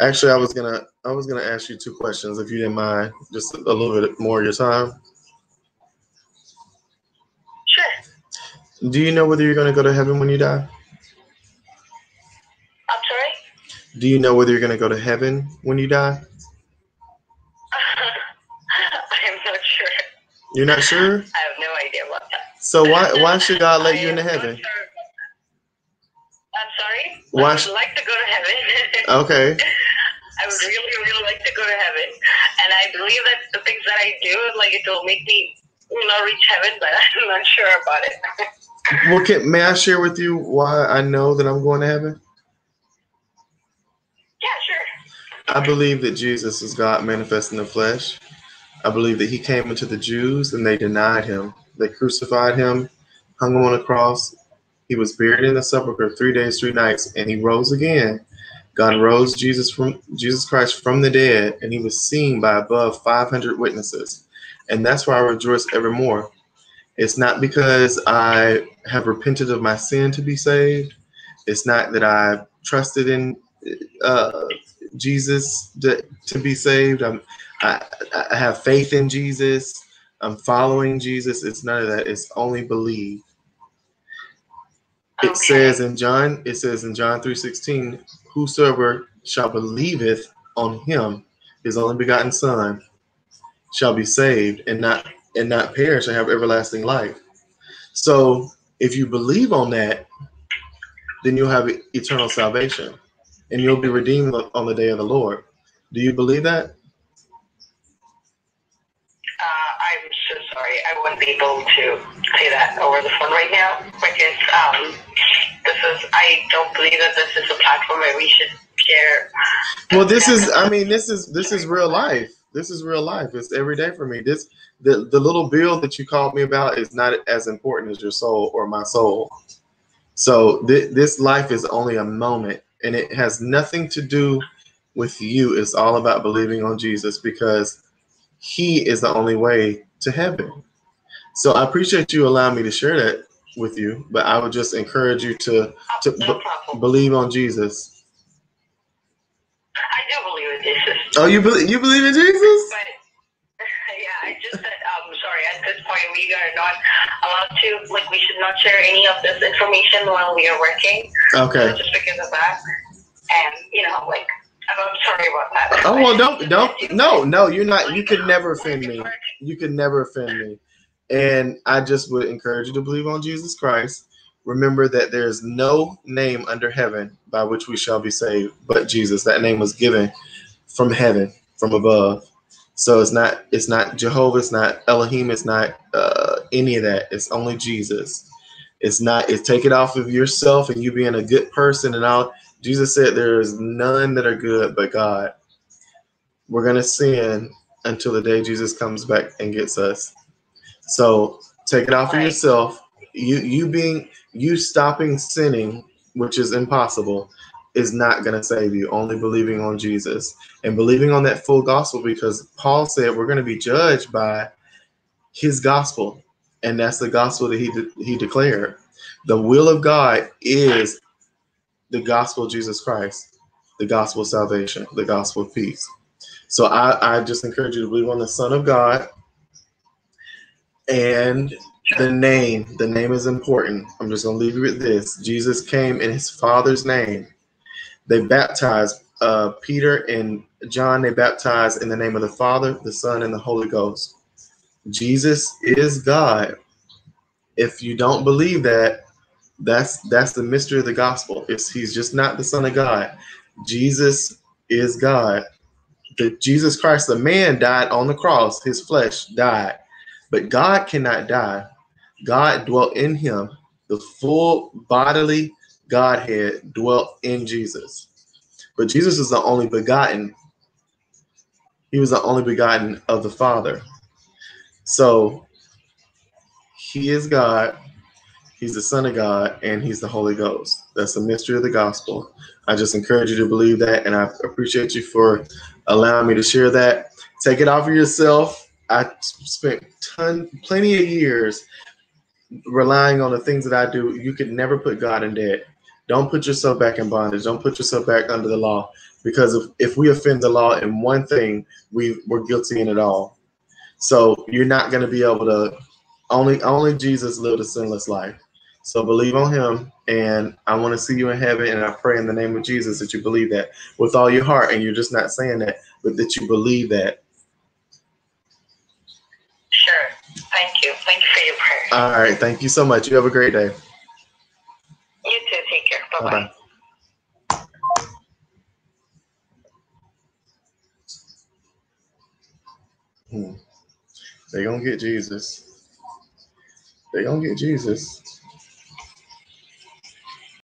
Actually, I was gonna I was gonna ask you two questions if you didn't mind, just a little bit more of your time. Sure. Do you know whether you're gonna go to heaven when you die? I'm sorry. Do you know whether you're gonna go to heaven when you die? I am not sure. You're not sure. I have no idea about that. So why why should God let I you into heaven? sure. I'm sorry. Why I would like to go to heaven. Okay. I really, really like to go to heaven, and I believe that the things that I do, like it will make me, you know, reach heaven. But I'm not sure about it. Well, can, may I share with you why I know that I'm going to heaven? yeah, sure. I believe that Jesus is God manifest in the flesh. I believe that he came into the Jews and they denied him. They crucified him, hung him on a cross. He was buried in the sepulchre three days, three nights, and he rose again. God rose Jesus from Jesus Christ from the dead, and he was seen by above 500 witnesses. And that's why I rejoice evermore. It's not because I have repented of my sin to be saved. It's not that I trusted in uh, Jesus to, to be saved. I'm, I, I have faith in Jesus. I'm following Jesus. It's none of that. It's only believe. It Okay. says in John, it says in John 3:16, whosoever shall believeth on him, his only begotten son, shall be saved and not and not perish and have everlasting life. So if you believe on that, then you'll have eternal salvation and you'll be redeemed on the day of the Lord. Do you believe that? Uh, I'm I wouldn't be able to say that over the phone right now because um, this is. I don't believe that this is a platform where we should share. Well, this is I mean, this is this is real life. This is real life. It's every day for me. This the the little bill that you called me about is not as important as your soul or my soul. So th- this life is only a moment, and it has nothing to do with you. It's all about believing on Jesus because He is the only way to heaven. So I appreciate you allowing me to share that with you, but I would just encourage you to to no b- believe on Jesus. I do believe in Jesus, Oh, you believe you believe in Jesus? but yeah, I just said um, sorry. At this point, we are not allowed to. Like, we should not share any of this information while we are working. Okay. just because of that. And you know, like I'm, I'm sorry about that. Oh well, don't don't no no you're not. You could never offend me. You could never offend me. And I just would encourage you to believe on Jesus Christ. Remember that there is no name under heaven by which we shall be saved but Jesus. That name was given from heaven, from above. So it's not it's not Jehovah, it's not Elohim, it's not uh, any of that. It's only Jesus. It's not. It's take it off of yourself and you being a good person and all. Jesus said there is none that are good but God. We're gonna sin until the day Jesus comes back and gets us. So take it off of Right. yourself. You you being you stopping sinning, which is impossible, is not gonna save you. Only believing on Jesus and believing on that full gospel, because Paul said we're gonna be judged by his gospel, and that's the gospel that he de- he declared. The will of God is the gospel of Jesus Christ, the gospel of salvation, the gospel of peace. So I, I just encourage you to believe on the Son of God and the name. The name is important. I'm just going to leave you with this. Jesus came in his Father's name. They baptized uh, Peter and John, they baptized in the name of the Father, the Son, and the Holy Ghost. Jesus is God. If you don't believe that, that's that's the mystery of the gospel. It's he's just not the Son of God. Jesus is God. The Jesus Christ, the man, died on the cross. His flesh died, but God cannot die. God dwelt in him. The full bodily Godhead dwelt in Jesus. But Jesus is the only begotten. He was the only begotten of the Father. So he is God. He's the Son of God, and He's the Holy Ghost. That's the mystery of the gospel. I just encourage you to believe that, and I appreciate you for allowing me to share that. Take it off of yourself. I spent ton, plenty of years relying on the things that I do. You could never put God in debt. Don't put yourself back in bondage. Don't put yourself back under the law. Because if, if we offend the law in one thing, we, we're guilty in it all. So you're not going to be able to only only Jesus lived a sinless life. So believe on him and I want to see you in heaven and I pray in the name of Jesus that you believe that with all your heart and you're just not saying that, but that you believe that. Sure. Thank you. Thank you for your prayer. All right. Thank you so much. You have a great day. You too. Take care. Bye bye. Bye-bye. Hmm. They gonna get Jesus. They gonna get Jesus.